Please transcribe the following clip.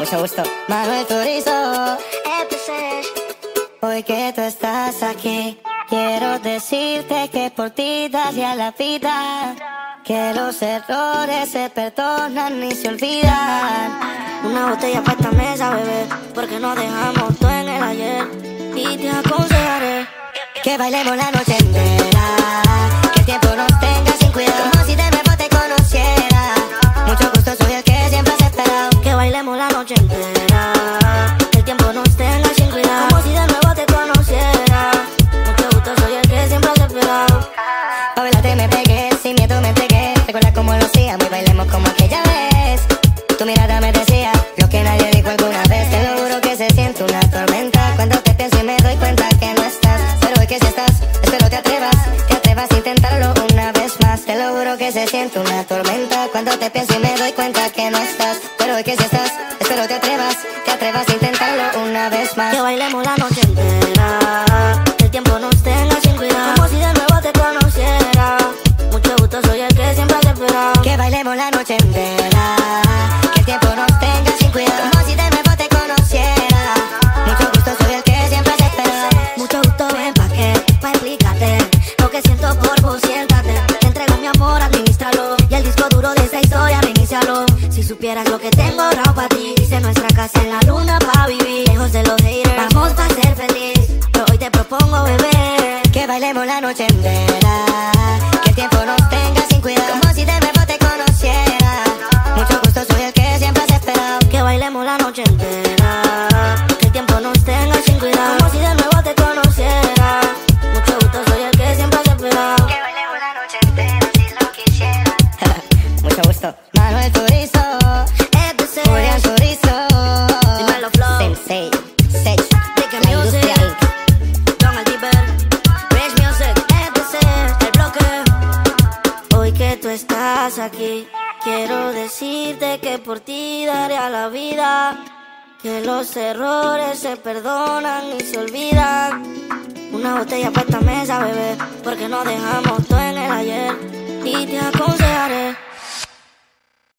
Mucho gusto. Manuel Turizo. Hoy que tú estás aquí, quiero decirte que por ti daría la vida. Que los errores se perdonan y se olvidan. Una botella para esta mesa, bebé, porque no dejamos todo en el ayer. Y te aconsejaré que bailemos la noche entera. La noche entera. El tiempo nos tenga sin cuidado, como si de nuevo te conociera. Mucho gusto, soy el que siempre has esperado. te me pegué, sin miedo me entregué. Recuerda cómo lo hacíamos y bailemos como aquella vez. Tu mirada me decía lo que nadie dijo alguna vez. Te lo juro que se siente una tormenta cuando te pienso y me doy cuenta que no estás. Pero hoy que si estás, espero te atrevas, te atrevas a intentarlo una vez más. Te lo juro que se siente una tormenta cuando te pienso y me doy cuenta que no estás. Pero hoy que si atrevas, a intentarlo una vez más. Que bailemos la noche entera. Que el tiempo nos tenga sin cuidado, como si de nuevo te conociera. Mucho gusto, soy el que siempre has esperado. Que bailemos la noche entera. Que el tiempo nos tenga sin cuidado, como si de nuevo te conociera. Mucho gusto, soy el que siempre has esperado. Mucho gusto, ven pa' qué, pa' explicarte Lo que siento por vos, siéntate Te entrego mi amor, administralo Y el disco duro de esta historia, reinicialo Si supieras lo que tengo ahorrado luna pa' vivir Lejos de los haters, vamos pa' ser feliz Pero hoy te propongo, bebé Que bailemos la noche entera. Que el tiempo nos tenga sin cuidado, como si de nuevo te conociera. Mucho gusto, soy el que siempre has esperado. Que bailemos la noche entera tú estás aquí, quiero decirte que por ti daría la vida. Que los errores se perdonan y se olvidan. Una botella para esta mesa, bebé, porque no dejamos todo en el ayer. Y te